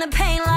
the pain